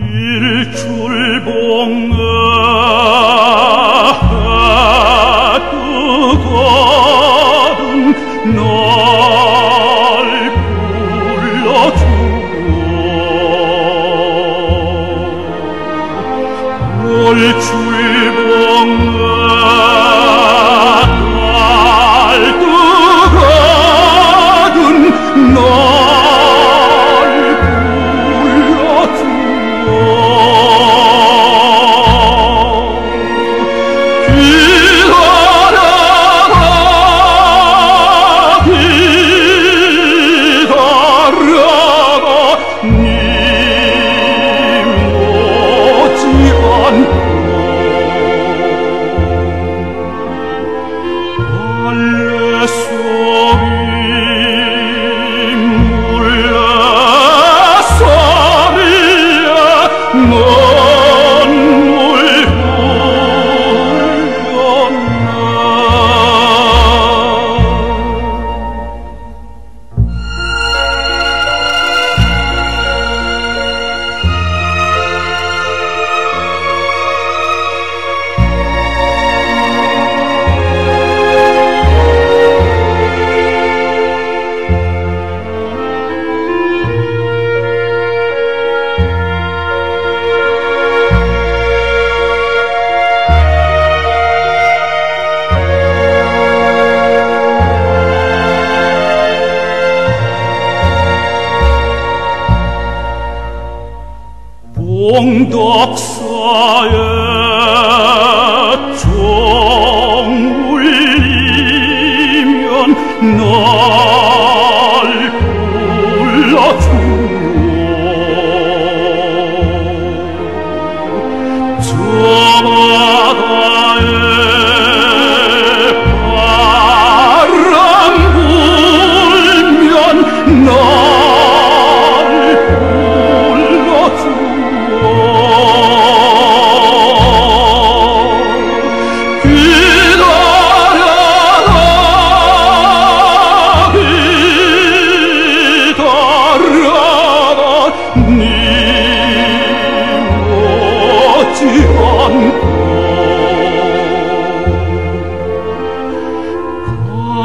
일출 봉아 뜨거운 널 불러주어 덕사에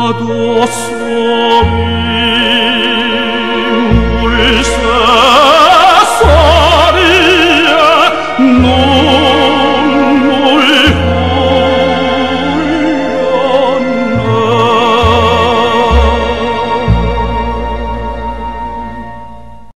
Ad osum ulsa